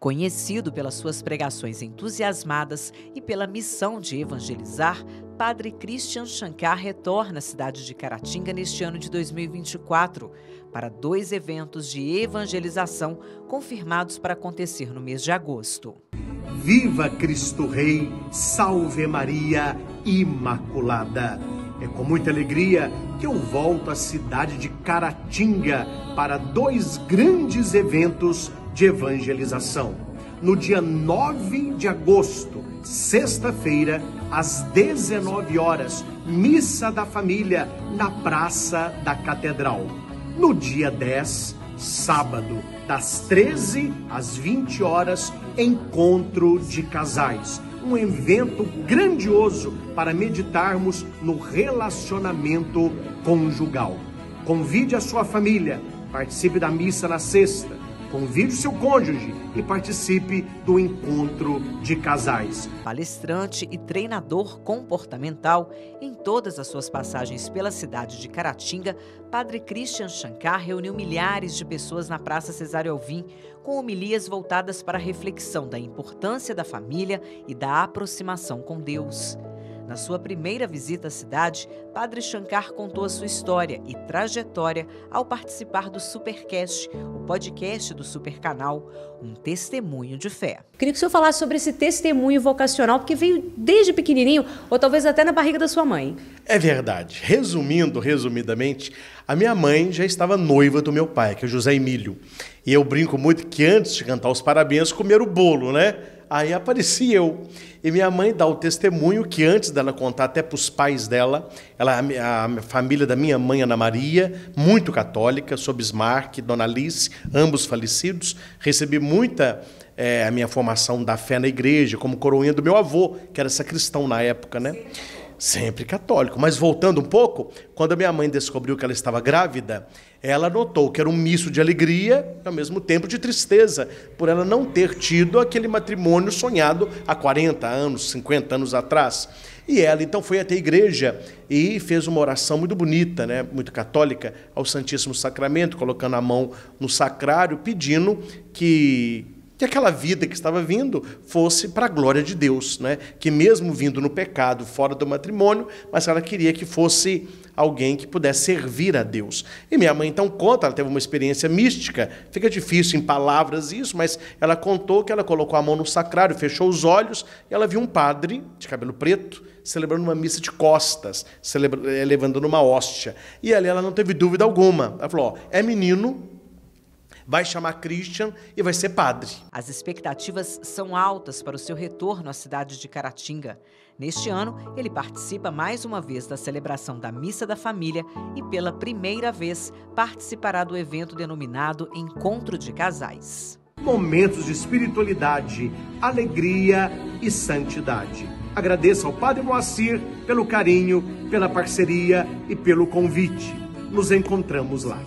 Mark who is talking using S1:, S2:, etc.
S1: Conhecido pelas suas pregações entusiasmadas e pela missão de evangelizar, Padre Christian Shankar retorna à cidade de Caratinga neste ano de 2024 para dois eventos de evangelização confirmados para acontecer no mês de agosto.
S2: Viva Cristo Rei, salve Maria Imaculada. É com muita alegria que eu volto à cidade de Caratinga para dois grandes eventos de evangelização. No dia 9 de agosto, sexta-feira, às 19 horas, missa da família na Praça da Catedral. No dia 10, sábado, das 13 às 20 horas, encontro de casais. Um evento grandioso para meditarmos no relacionamento conjugal. Convide a sua família, participe da missa na sexta Convide seu cônjuge e participe do encontro de casais.
S1: Palestrante e treinador comportamental, em todas as suas passagens pela cidade de Caratinga, Padre Christian Shankar reuniu milhares de pessoas na Praça Cesário Alvim, com homilias voltadas para a reflexão da importância da família e da aproximação com Deus. Na sua primeira visita à cidade, Padre Shankar contou a sua história e trajetória ao participar do Supercast, o podcast do Supercanal, um testemunho de fé.
S3: Queria que o senhor falasse sobre esse testemunho vocacional, porque veio desde pequenininho, ou talvez até na barriga da sua mãe.
S4: É verdade. Resumindo, resumidamente, a minha mãe já estava noiva do meu pai, que é José Emílio. E eu brinco muito que antes de cantar os parabéns, comer o bolo, né? Aí apareci eu. E minha mãe dá o testemunho que antes dela contar até para os pais dela, ela a, a família da minha mãe Ana Maria, muito católica, sou Bismarck, Dona Alice, ambos falecidos, recebi muita é, a minha formação da fé na igreja, como coroinha do meu avô, que era sacristão na época, né? Sempre católico. Mas voltando um pouco, quando a minha mãe descobriu que ela estava grávida, ela notou que era um misto de alegria e ao mesmo tempo de tristeza, por ela não ter tido aquele matrimônio sonhado há 40 anos, 50 anos atrás. E ela então foi até a igreja e fez uma oração muito bonita, né, muito católica, ao Santíssimo Sacramento, colocando a mão no sacrário, pedindo que que aquela vida que estava vindo fosse para a glória de Deus, né? que mesmo vindo no pecado, fora do matrimônio, mas ela queria que fosse alguém que pudesse servir a Deus. E minha mãe então conta, ela teve uma experiência mística, fica difícil em palavras isso, mas ela contou que ela colocou a mão no sacrário, fechou os olhos e ela viu um padre de cabelo preto celebrando uma missa de costas, eh, levando numa hóstia. E ali ela não teve dúvida alguma. Ela falou: ó, é menino, vai chamar Christian e vai ser padre.
S1: As expectativas são altas para o seu retorno à cidade de Caratinga. Neste ano, ele participa mais uma vez da celebração da Missa da Família e, pela primeira vez, participará do evento denominado Encontro de Casais.
S2: Momentos de espiritualidade, alegria e santidade. Agradeço ao Padre Moacir pelo carinho, pela parceria e pelo convite. Nos encontramos lá.